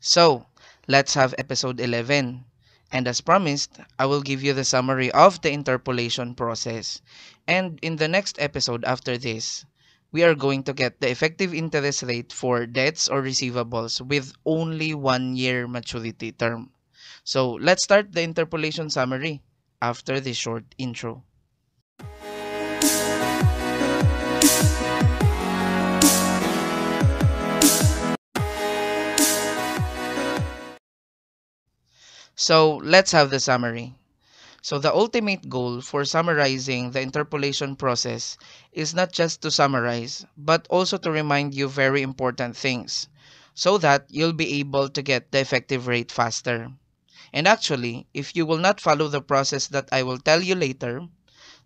So, let's have episode 11. And as promised, I will give you the summary of the interpolation process. And in the next episode after this, we are going to get the effective interest rate for debts or receivables with only one year maturity term. So let's start the interpolation summary after this short intro. So let's have the summary. So the ultimate goal for summarizing the interpolation process is not just to summarize, but also to remind you very important things so that you'll be able to get the effective rate faster. And actually, if you will not follow the process that I will tell you later,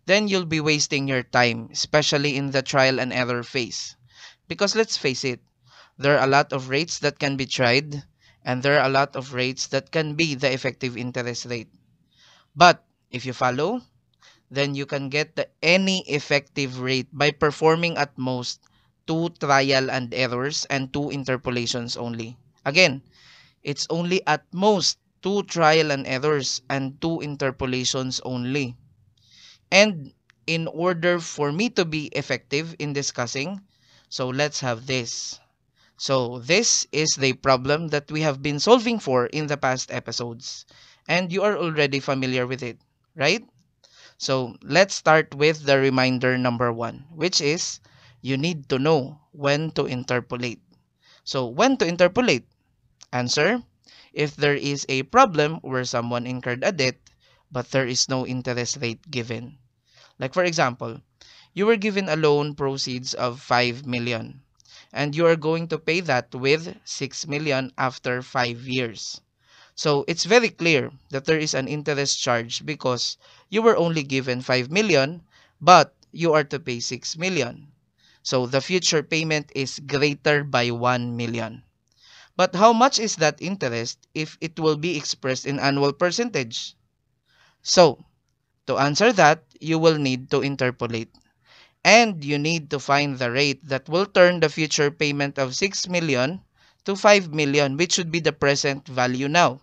then you'll be wasting your time, especially in the trial and error phase. Because let's face it, there are a lot of rates that can be tried, and there are a lot of rates that can be the effective interest rate. But if you follow, then you can get the any effective rate by performing at most two trial and errors and two interpolations only. Again, it's only at most two trial and errors and two interpolations only. And in order for me to be effective in discussing, so let's have this. So this is the problem that we have been solving for in the past episodes. And you are already familiar with it, right? So let's start with the reminder number one, which is you need to know when to interpolate. So when to interpolate? Answer, if there is a problem where someone incurred a debt, but there is no interest rate given. Like for example, you were given a loan proceeds of 5 million and you are going to pay that with 6 million after 5 years. So it's very clear that there is an interest charge because you were only given 5 million but you are to pay 6 million. So the future payment is greater by 1 million. But how much is that interest if it will be expressed in annual percentage? So, to answer that, you will need to interpolate and you need to find the rate that will turn the future payment of 6 million to 5 million which should be the present value now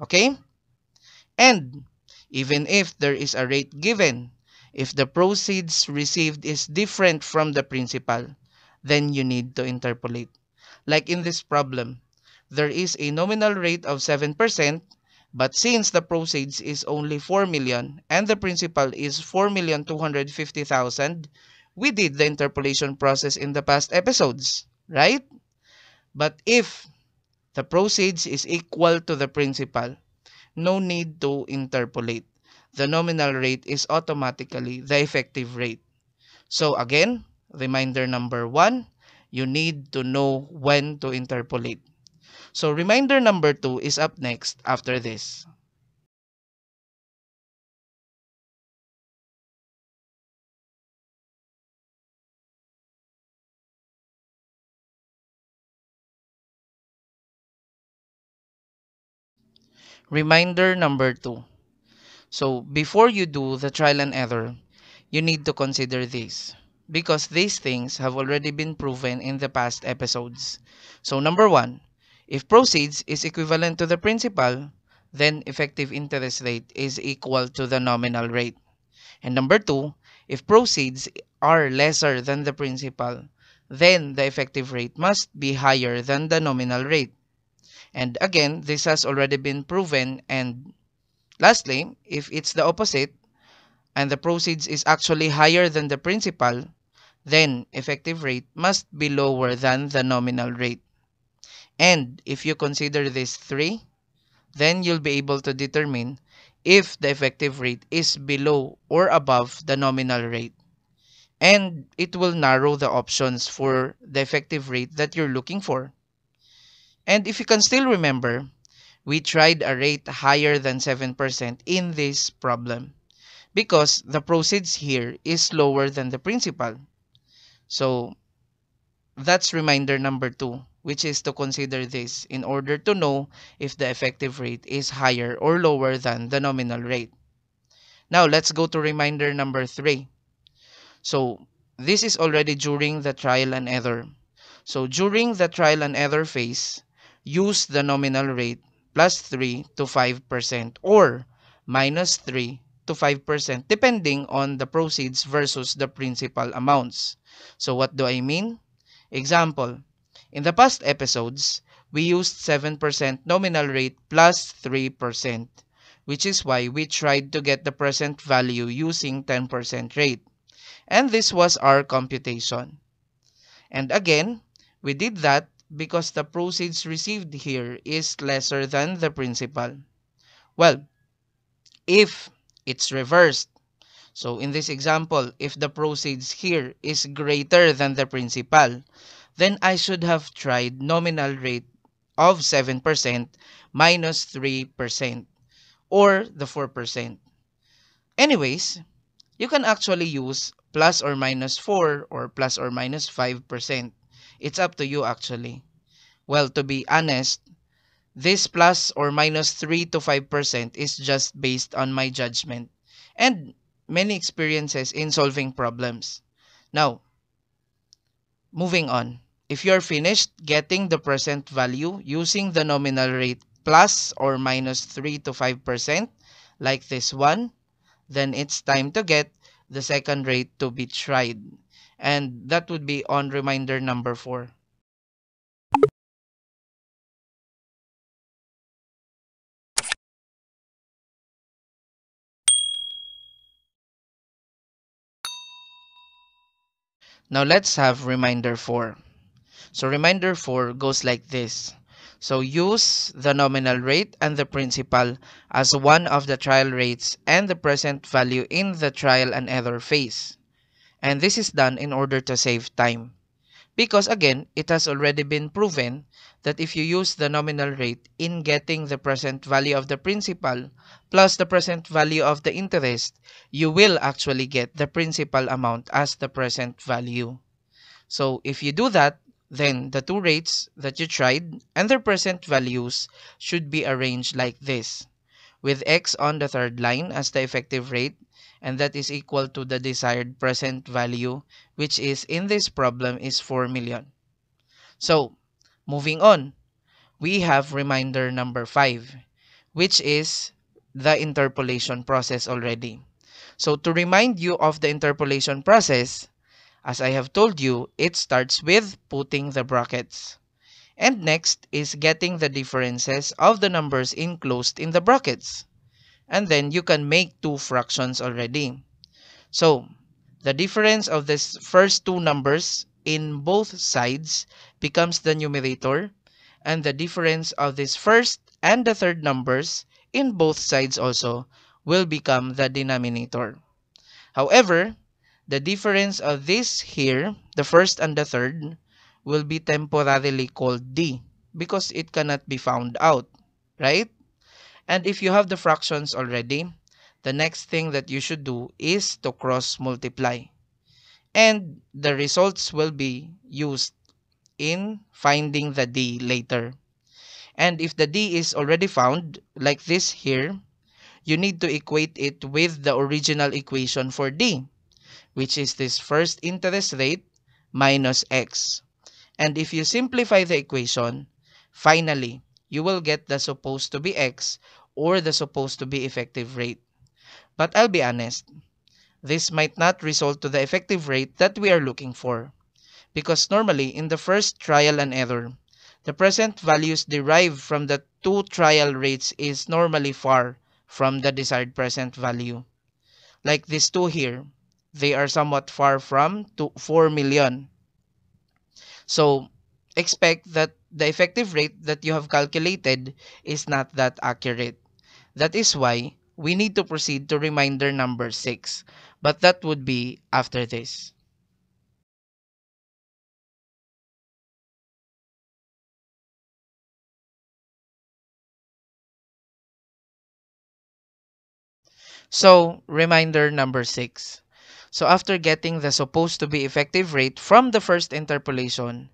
okay? And even if there is a rate given if the proceeds received is different from the principal then you need to interpolate. Like in this problem there is a nominal rate of 7% but since the proceeds is only 4 million and the principal is 4,250,000 we did the interpolation process in the past episodes, right? But if the proceeds is equal to the principal, no need to interpolate. The nominal rate is automatically the effective rate. So again, reminder number one, you need to know when to interpolate. So reminder number two is up next after this. Reminder number two. So before you do the trial and error, you need to consider this because these things have already been proven in the past episodes. So number one, if proceeds is equivalent to the principal, then effective interest rate is equal to the nominal rate. And number two, if proceeds are lesser than the principal, then the effective rate must be higher than the nominal rate. And again, this has already been proven. And lastly, if it's the opposite, and the proceeds is actually higher than the principal, then effective rate must be lower than the nominal rate. And if you consider these three, then you'll be able to determine if the effective rate is below or above the nominal rate. And it will narrow the options for the effective rate that you're looking for. And if you can still remember, we tried a rate higher than 7% in this problem because the proceeds here is lower than the principal. So that's reminder number two, which is to consider this in order to know if the effective rate is higher or lower than the nominal rate. Now let's go to reminder number three. So this is already during the trial and error. So during the trial and error phase, use the nominal rate plus 3 to 5% or minus 3 to 5% depending on the proceeds versus the principal amounts. So what do I mean? Example, in the past episodes, we used 7% nominal rate plus 3%, which is why we tried to get the present value using 10% rate. And this was our computation. And again, we did that because the proceeds received here is lesser than the principal. Well, if it's reversed, so in this example, if the proceeds here is greater than the principal, then I should have tried nominal rate of 7% minus 3% or the 4%. Anyways, you can actually use plus or minus 4 or plus or minus 5%. It's up to you actually. Well, to be honest, this plus or minus 3 to 5% is just based on my judgment and many experiences in solving problems. Now, moving on. If you're finished getting the present value using the nominal rate plus or minus 3 to 5%, like this one, then it's time to get the second rate to be tried. And that would be on reminder number 4. Now let's have reminder 4. So reminder 4 goes like this. So use the nominal rate and the principal as one of the trial rates and the present value in the trial and error phase. And this is done in order to save time. Because again, it has already been proven that if you use the nominal rate in getting the present value of the principal plus the present value of the interest, you will actually get the principal amount as the present value. So if you do that, then the two rates that you tried and their present values should be arranged like this, with x on the third line as the effective rate and that is equal to the desired present value which is in this problem is 4 million. So, moving on, we have reminder number 5 which is the interpolation process already. So to remind you of the interpolation process, as I have told you, it starts with putting the brackets. And next is getting the differences of the numbers enclosed in the brackets. And then you can make two fractions already. So, the difference of these first two numbers in both sides becomes the numerator and the difference of this first and the third numbers in both sides also will become the denominator. However, the difference of this here, the first and the third, will be temporarily called d because it cannot be found out, right? And if you have the fractions already, the next thing that you should do is to cross multiply. And the results will be used in finding the d later. And if the d is already found, like this here, you need to equate it with the original equation for d which is this first interest rate minus x. And if you simplify the equation, finally, you will get the supposed to be x or the supposed to be effective rate. But I'll be honest, this might not result to the effective rate that we are looking for. Because normally, in the first trial and error, the present values derived from the two trial rates is normally far from the desired present value. Like these two here, they are somewhat far from to 4 million. So expect that the effective rate that you have calculated is not that accurate. That is why we need to proceed to reminder number 6, but that would be after this. So, reminder number 6. So after getting the supposed to be effective rate from the first interpolation,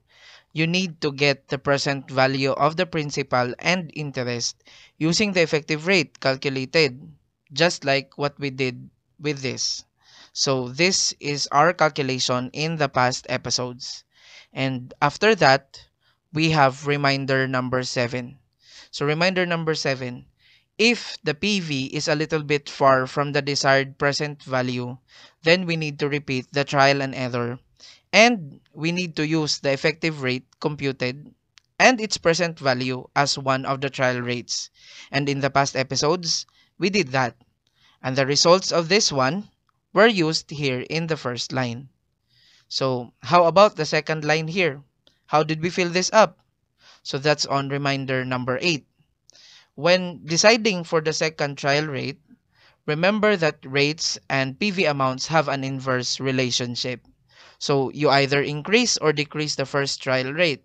you need to get the present value of the principal and interest using the effective rate calculated, just like what we did with this. So this is our calculation in the past episodes. And after that, we have reminder number 7. So reminder number 7, if the PV is a little bit far from the desired present value, then we need to repeat the trial and error. And we need to use the effective rate computed and its present value as one of the trial rates. And in the past episodes, we did that. And the results of this one were used here in the first line. So how about the second line here? How did we fill this up? So that's on reminder number 8. When deciding for the second trial rate, remember that rates and PV amounts have an inverse relationship. So you either increase or decrease the first trial rate.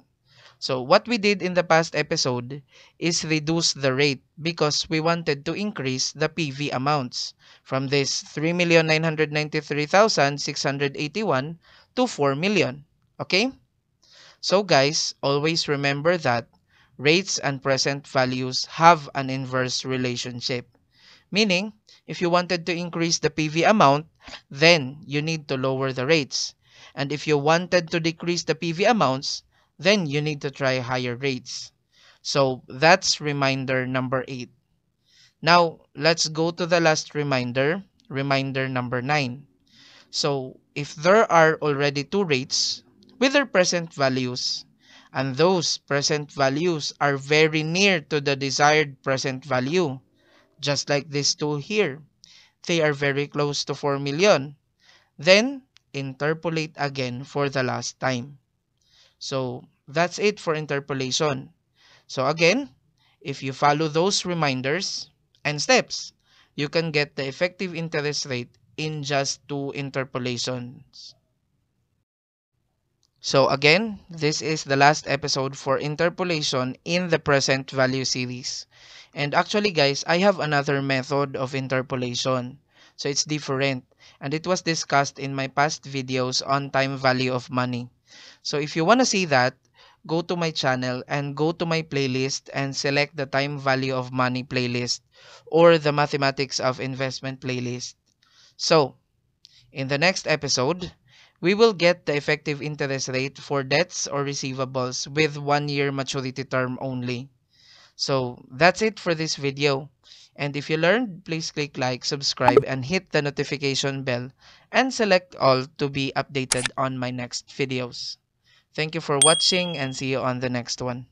So what we did in the past episode is reduce the rate because we wanted to increase the PV amounts from this 3,993,681 to 4 million. Okay? So guys, always remember that rates and present values have an inverse relationship. Meaning, if you wanted to increase the PV amount, then you need to lower the rates. And if you wanted to decrease the PV amounts, then you need to try higher rates. So that's reminder number 8. Now, let's go to the last reminder, reminder number 9. So, if there are already two rates with their present values, and those present values are very near to the desired present value. Just like these two here. They are very close to 4 million. Then, interpolate again for the last time. So, that's it for interpolation. So again, if you follow those reminders and steps, you can get the effective interest rate in just two interpolations. So again, this is the last episode for interpolation in the present value series. And actually guys, I have another method of interpolation. So it's different. And it was discussed in my past videos on time value of money. So if you want to see that, go to my channel and go to my playlist and select the time value of money playlist or the mathematics of investment playlist. So, in the next episode, we will get the effective interest rate for debts or receivables with one year maturity term only. So that's it for this video. And if you learned, please click like, subscribe, and hit the notification bell and select all to be updated on my next videos. Thank you for watching and see you on the next one.